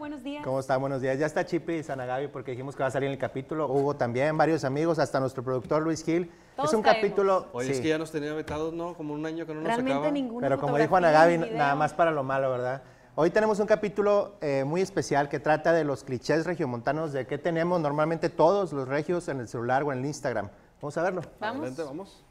Buenos días. ¿Cómo está? Buenos días. Ya está Chipi y Sanagabi porque dijimos que va a salir en el capítulo. Hugo también, varios amigos, hasta nuestro productor Luis Gil. Todos es un caemos. capítulo. Oye, sí, es que ya nos tenía vetados, ¿no? Como un año que no nos Realmente sacaba. ninguna Pero como dijo Anagabi, nada más para lo malo, ¿verdad? Hoy tenemos un capítulo eh, muy especial que trata de los clichés regiomontanos, de qué tenemos normalmente todos los regios en el celular o en el Instagram. Vamos a verlo. Vamos. Adelante, vamos.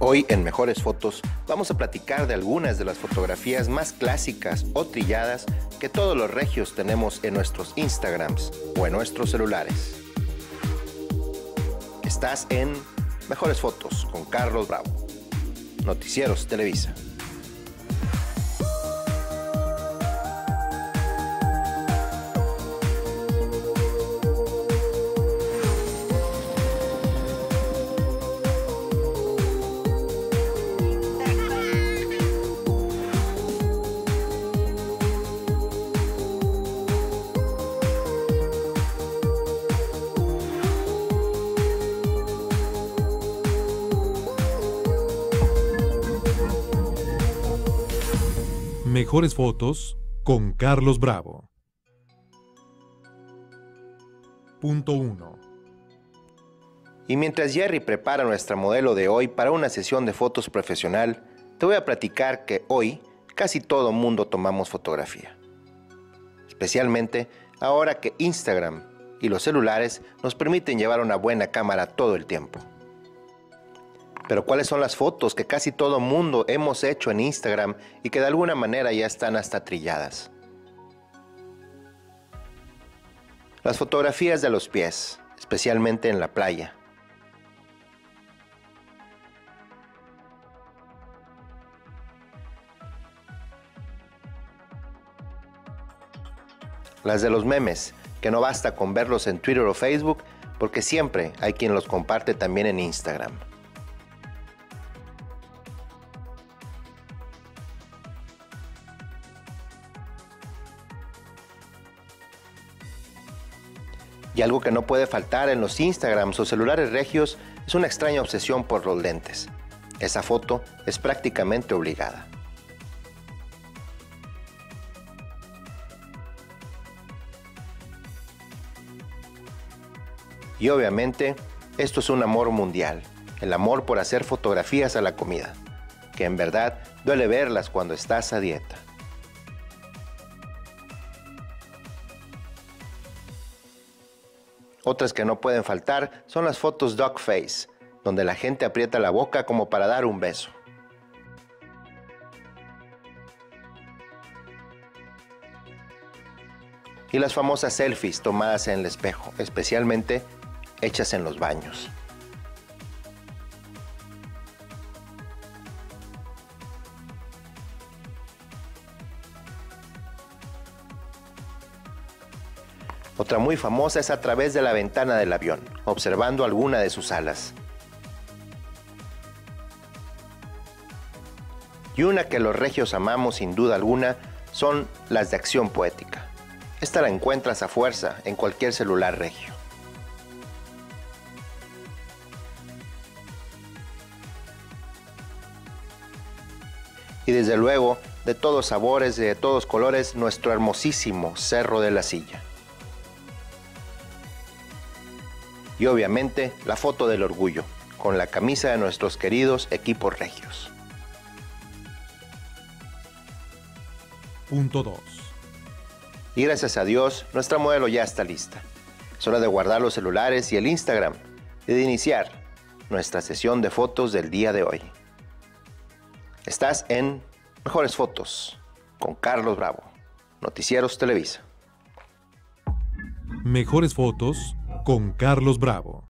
Hoy en Mejores Fotos vamos a platicar de algunas de las fotografías más clásicas o trilladas que todos los regios tenemos en nuestros Instagrams o en nuestros celulares. Estás en Mejores Fotos con Carlos Bravo. Noticieros Televisa. Mejores fotos con Carlos Bravo. Punto 1. Y mientras Jerry prepara nuestra modelo de hoy para una sesión de fotos profesional, te voy a platicar que hoy casi todo mundo tomamos fotografía. Especialmente ahora que Instagram y los celulares nos permiten llevar una buena cámara todo el tiempo. Pero ¿cuáles son las fotos que casi todo mundo hemos hecho en Instagram y que de alguna manera ya están hasta trilladas? Las fotografías de los pies, especialmente en la playa. Las de los memes, que no basta con verlos en Twitter o Facebook, porque siempre hay quien los comparte también en Instagram. Y algo que no puede faltar en los Instagrams o celulares regios es una extraña obsesión por los lentes. Esa foto es prácticamente obligada. Y obviamente, esto es un amor mundial, el amor por hacer fotografías a la comida, que en verdad duele verlas cuando estás a dieta. Otras que no pueden faltar son las fotos dog face, donde la gente aprieta la boca como para dar un beso. Y las famosas selfies tomadas en el espejo, especialmente hechas en los baños. Otra muy famosa es a través de la ventana del avión, observando alguna de sus alas. Y una que los regios amamos sin duda alguna son las de acción poética. Esta la encuentras a fuerza en cualquier celular regio. Y desde luego, de todos sabores y de todos colores, nuestro hermosísimo Cerro de la Silla. Y obviamente la foto del orgullo, con la camisa de nuestros queridos equipos regios. Punto 2. Y gracias a Dios, nuestra modelo ya está lista. Es hora de guardar los celulares y el Instagram y de iniciar nuestra sesión de fotos del día de hoy. Estás en Mejores Fotos con Carlos Bravo, Noticieros Televisa. Mejores fotos con Carlos Bravo.